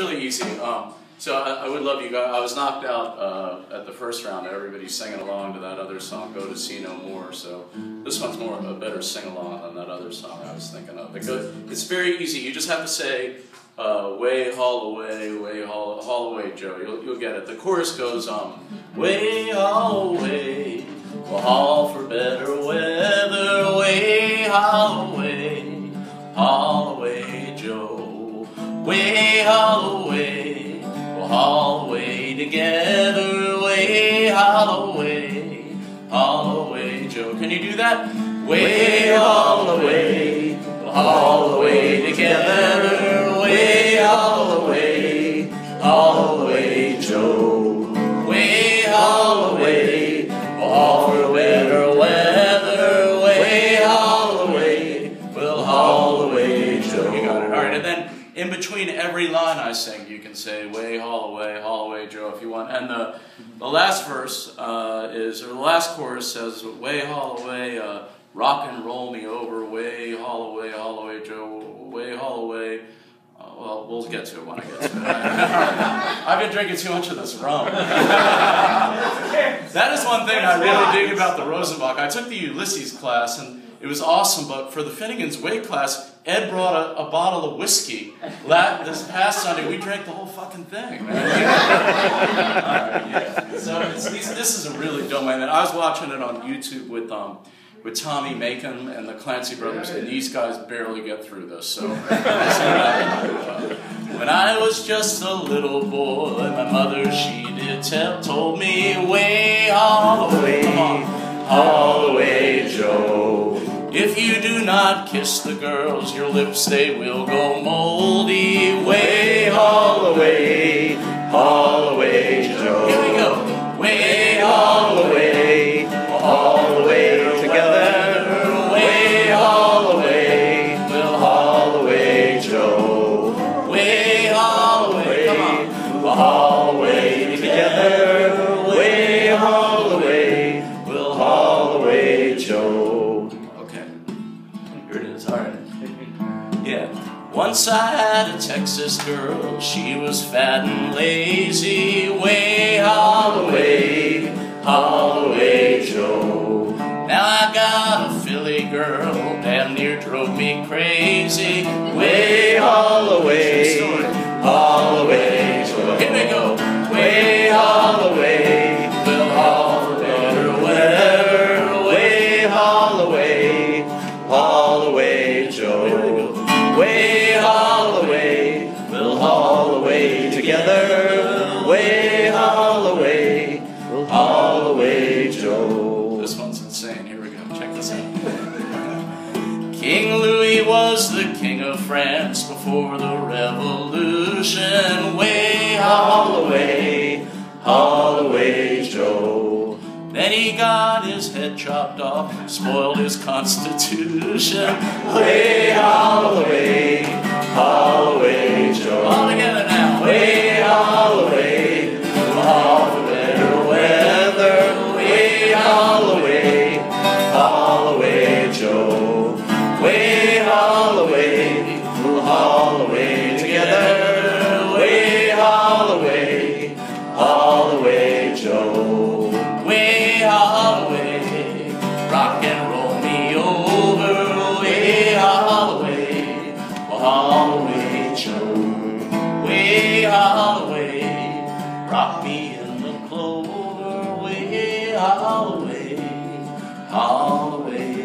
really easy. Um, so I, I, would love you guys. I was knocked out uh, at the first round. Everybody's singing along to that other song, "Go to Sea No More." So this one's more of a better sing along than that other song I was thinking of. Because it's very easy. You just have to say uh, "Way haul away, way haul, haul away, Joe." You'll, you'll get it. The chorus goes, um, "Way haul away, we'll haul for better weather, way haul away, haul way haul away, we'll haul away together, way haul away, Joe." Can you do that? Way haul away, we'll haul in between every line I sing, you can say "Way haul away, Joe" if you want. And the the last verse uh, is, or the last chorus says, "Way haul away." Uh, rock and roll me over, way haul away, Joe, way haul away. Uh, well, we'll get to it when I get to it. I've been drinking too much of this rum. that is one thing I really dig about the Rosenbach. I took the Ulysses class, and it was awesome, but for the Finnegan's Wake class, Ed brought a, a bottle of whiskey. this past Sunday, we drank the whole fucking thing. right, yeah. So this is a really dumb way. I was watching it on YouTube with um, with Tommy Makem and the Clancy brothers, and these guys barely get through this. So, when I was just a little boy, my mother she did tell, told me way all the way, all the way, Joe. If you do not kiss the girls, your lips they will go moldy. Way all the way, all the way, Joe. Here we go. Way all the way, all the way together, way all the way all the way Joe. way, all the way. Once I had a Texas girl, she was fat and lazy, way all the way, all the way, Joe. Now I got a Philly girl, damn near drove me crazy, way all the way, all the way, Joe. Here we go, way all the way, we'll all the better weather, way all the way, all the way, Joe. Way the way, all the way, Joe. This one's insane. Here we go. Check this out. King Louis was the king of France before the revolution. Way all the way, all the way, Joe. Then he got his head chopped off, spoiled his constitution. Way all show way holloway rock me in the clover. Way holloway holloway